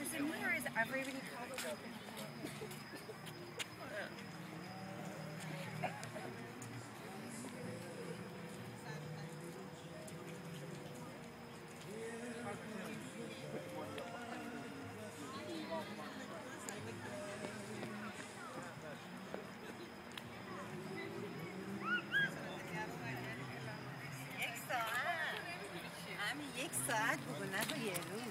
is it me or is everybody probably I'm yeksa, bugün?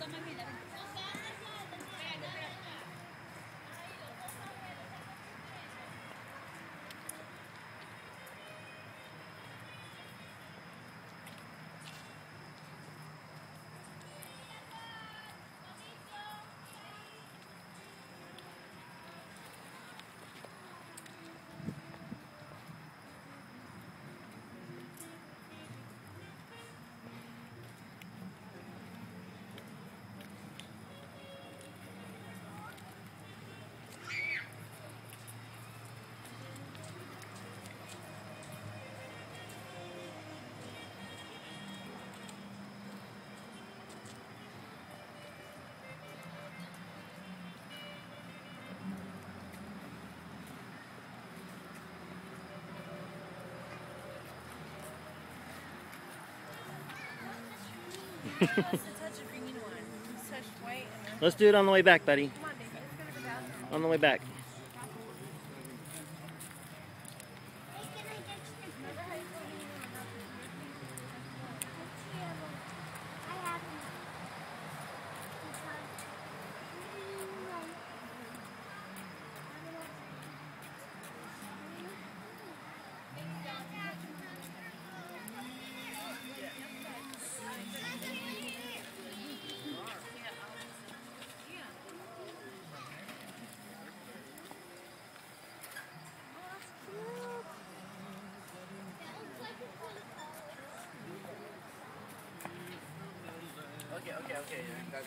ก็ไม่ Let's do it on the way back, buddy. On, baby. Let's go to the bathroom. On the way back. Okay, okay. That's